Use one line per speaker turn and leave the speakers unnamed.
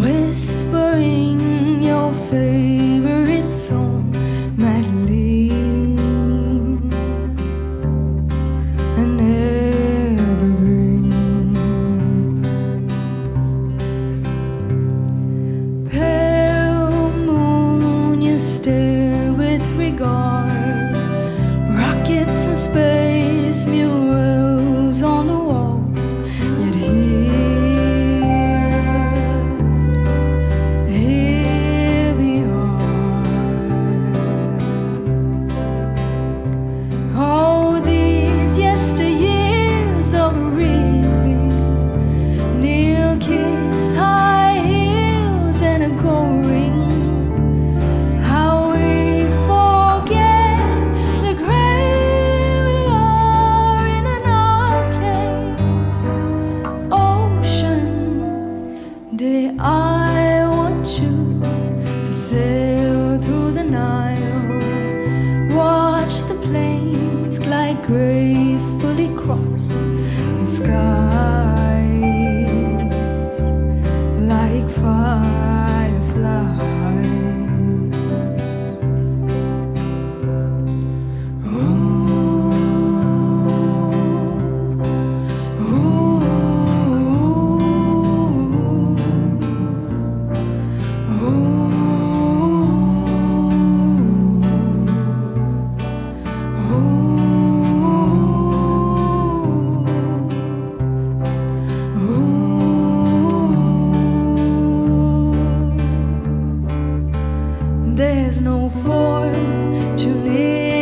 whispering your favorite song, Madeline, an evergreen. Pale moon, you stare with regard, rockets and space music. Planes There's no fortune in